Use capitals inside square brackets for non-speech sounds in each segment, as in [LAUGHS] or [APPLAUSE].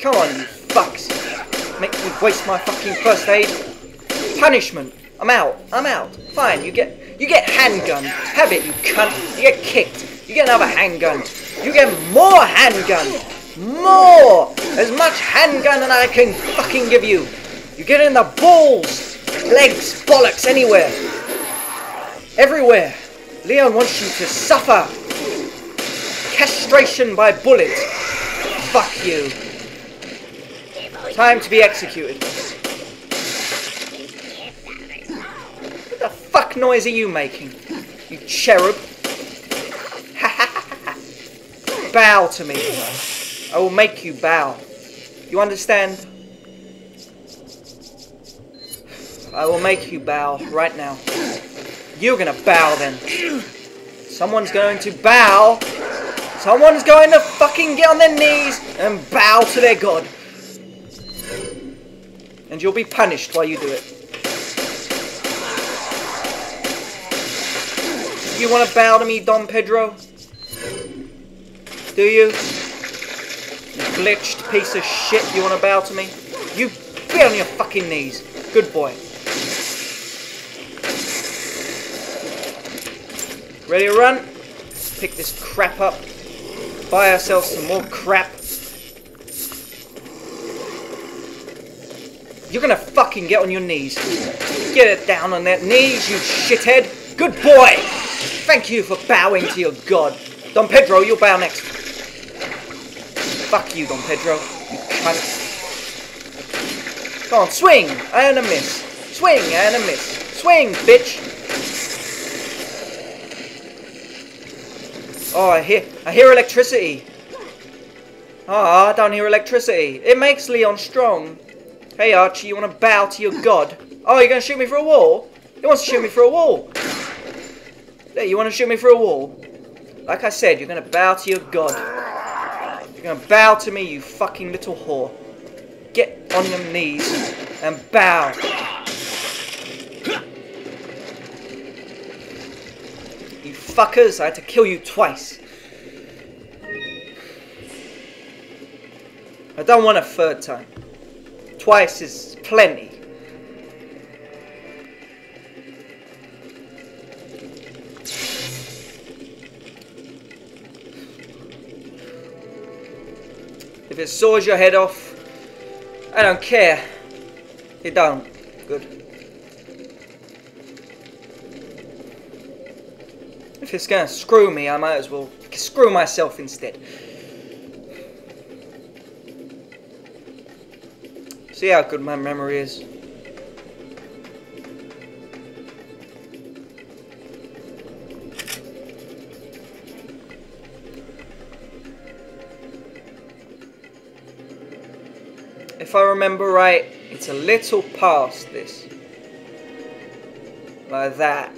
Come on, you fucks. Make me waste my fucking first aid. Punishment. I'm out. I'm out. Fine, you get you get handgun. Have it, you cunt. You get kicked. You get another handgun. You get more handgun. More! As much handgun as I can fucking give you. You get in the balls, legs, bollocks, anywhere. Everywhere. Leon wants you to suffer. Castration by bullet. Fuck you. Time to be executed. What the fuck noise are you making? You cherub. [LAUGHS] bow to me. I will make you bow. You understand? I will make you bow right now. You're gonna bow then. Someone's going to bow. Someone's going to fucking get on their knees and bow to their god. And you'll be punished while you do it. You want to bow to me, Don Pedro? Do you? You glitched piece of shit, you want to bow to me? You be on your fucking knees. Good boy. Ready to run? Let's pick this crap up. Buy ourselves some more crap. You're gonna fucking get on your knees. Get it down on that knees, you shithead. Good boy. Thank you for bowing to your god. Don Pedro, you'll bow next. Fuck you, Don Pedro. Come on, swing and a miss. Swing and a miss. Swing, bitch. Oh, I hear, I hear electricity. Ah, I don't hear electricity. It makes Leon strong. Hey Archie, you want to bow to your god? Oh, you're going to shoot me through a wall? He wants to shoot me through a wall. Hey, you want to shoot me through a wall? Like I said, you're going to bow to your god. You're going to bow to me, you fucking little whore. Get on your knees and bow. You fuckers, I had to kill you twice. I don't want a third time. Twice is plenty. If it saws your head off, I don't care. You don't. Good. If it's gonna screw me, I might as well screw myself instead. See how good my memory is. If I remember right, it's a little past this. Like that.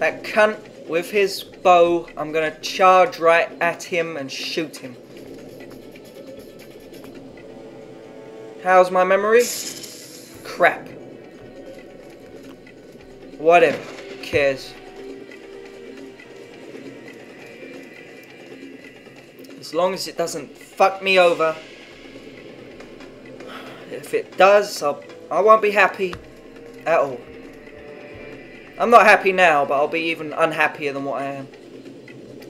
That cunt with his bow, I'm gonna charge right at him and shoot him. How's my memory? Crap. Whatever. Who cares? As long as it doesn't fuck me over. If it does, I'll, I won't be happy at all. I'm not happy now, but I'll be even unhappier than what I am.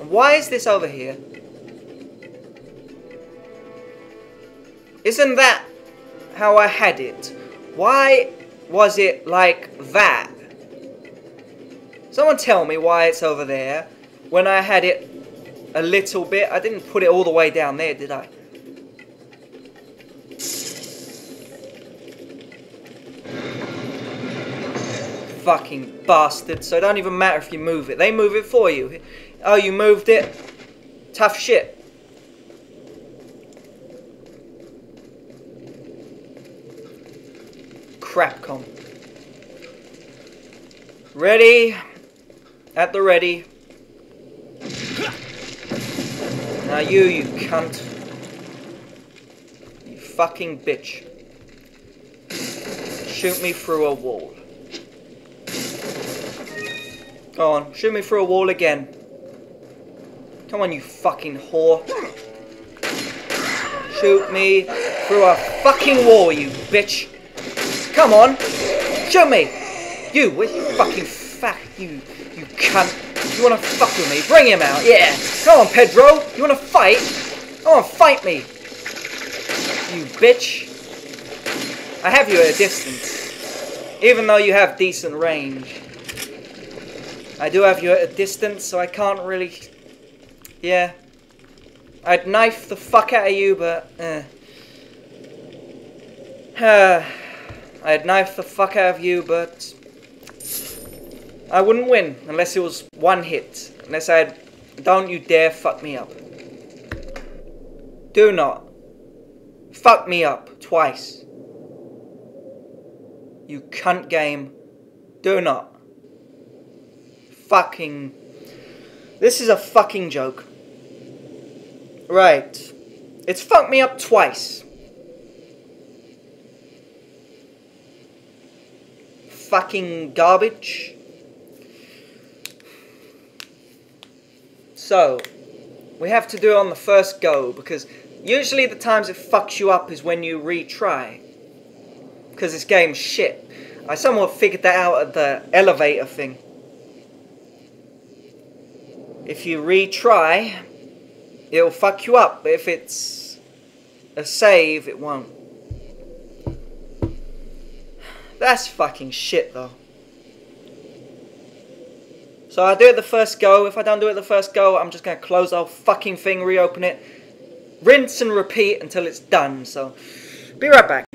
Why is this over here? Isn't that how I had it? Why was it like that? Someone tell me why it's over there when I had it a little bit. I didn't put it all the way down there, did I? Fucking bastard. So it don't even matter if you move it. They move it for you. Oh, you moved it? Tough shit. Crap, Crapcom. Ready. At the ready. Now you, you cunt. You fucking bitch. shoot me through a wall. Go on, shoot me through a wall again. Come on, you fucking whore. Shoot me through a fucking wall, you bitch. Come on, shoot me. You, with fucking fat, you, you cunt. You wanna fuck with me? Bring him out, yeah. Come on, Pedro. You wanna fight? Come on, fight me. You bitch. I have you at a distance. Even though you have decent range. I do have you at a distance, so I can't really... Yeah. I'd knife the fuck out of you, but... Eh. [SIGHS] I'd knife the fuck out of you, but... I wouldn't win unless it was one hit. Unless I had... Don't you dare fuck me up. Do not. Fuck me up twice. You cunt game. Do not. Fucking. This is a fucking joke. Right. It's fucked me up twice. Fucking garbage. So, we have to do it on the first go because usually the times it fucks you up is when you retry. Because this game's shit. I somewhat figured that out at the elevator thing. If you retry, it'll fuck you up. But if it's a save, it won't. That's fucking shit though. So I do it the first go. If I don't do it the first go, I'm just going to close the whole fucking thing, reopen it, rinse and repeat until it's done. So, be right back.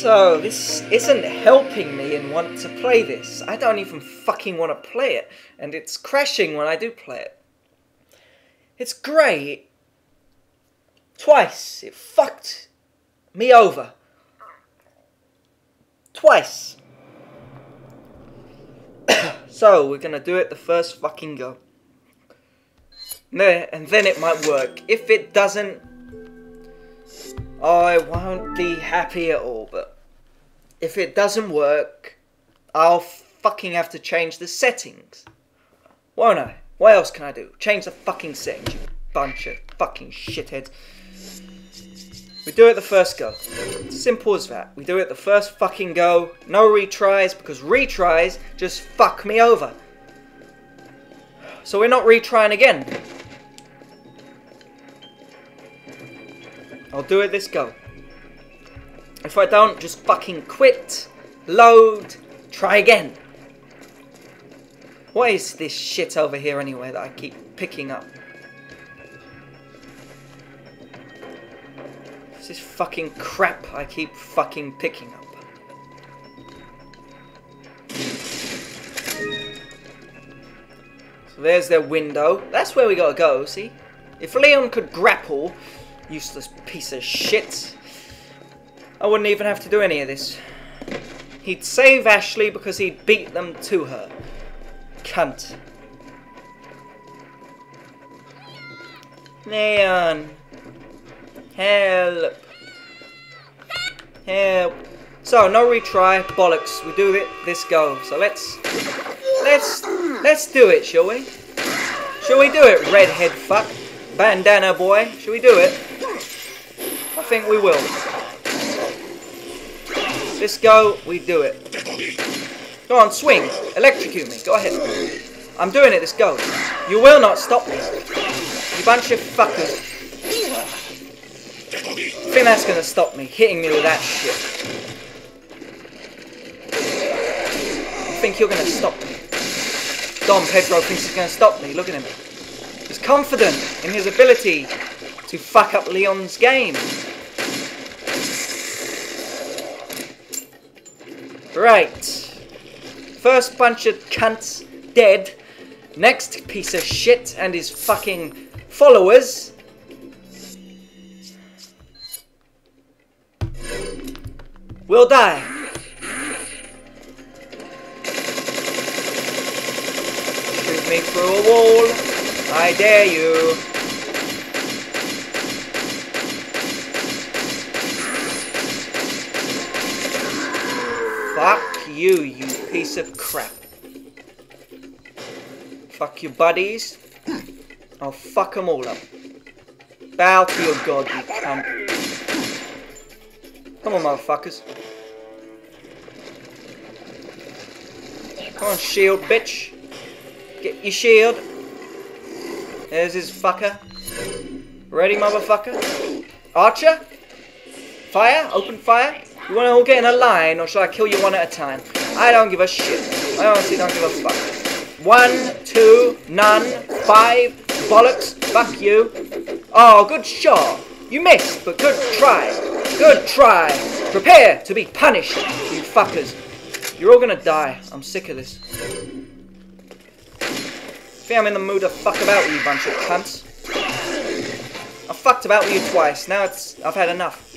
So, this isn't helping me in want to play this. I don't even fucking want to play it. And it's crashing when I do play it. It's great. Twice. It fucked me over. Twice. [COUGHS] so, we're gonna do it the first fucking go. And then it might work. If it doesn't, I won't be happy at all. But if it doesn't work, I'll fucking have to change the settings. Won't I? What else can I do? Change the fucking settings, you bunch of fucking shitheads. We do it the first go. Simple as that. We do it the first fucking go. No retries, because retries just fuck me over. So we're not retrying again. I'll do it this go. If I don't, just fucking quit, load, try again. What is this shit over here anyway that I keep picking up? This fucking crap I keep fucking picking up. So there's their window. That's where we gotta go, see? If Leon could grapple, useless piece of shit, I wouldn't even have to do any of this. He'd save Ashley because he'd beat them to her. Cunt. Leon. Help. Help. So, no retry. Bollocks. We do it. This go. So let's... Let's... Let's do it, shall we? Shall we do it, redhead fuck? Bandana boy. Shall we do it? I think we will. This go, we do it. Go on, swing. Electrocute me. Go ahead. I'm doing it, this go. You will not stop me. You bunch of fuckers. I think that's gonna stop me, hitting me with that shit. I think you're gonna stop me. Don Pedro thinks he's gonna stop me, look at him. He's confident in his ability to fuck up Leon's game. Right. First bunch of cunts dead. Next piece of shit and his fucking followers will die. Shoot me through a wall. I dare you. You, you piece of crap. Fuck your buddies. I'll fuck them all up. Bow to your god, you cunt. Come on, motherfuckers. Come on, shield, bitch. Get your shield. There's his fucker. Ready, motherfucker? Archer? Fire? Open fire? You wanna all get in a line, or shall I kill you one at a time? I don't give a shit. I honestly don't give a fuck. One, two, none, five, bollocks, fuck you. Oh, good shot. You missed, but good try. Good try. Prepare to be punished, you fuckers. You're all gonna die. I'm sick of this. think I'm in the mood to fuck about with you bunch of cunts. I fucked about with you twice. Now it's I've had enough.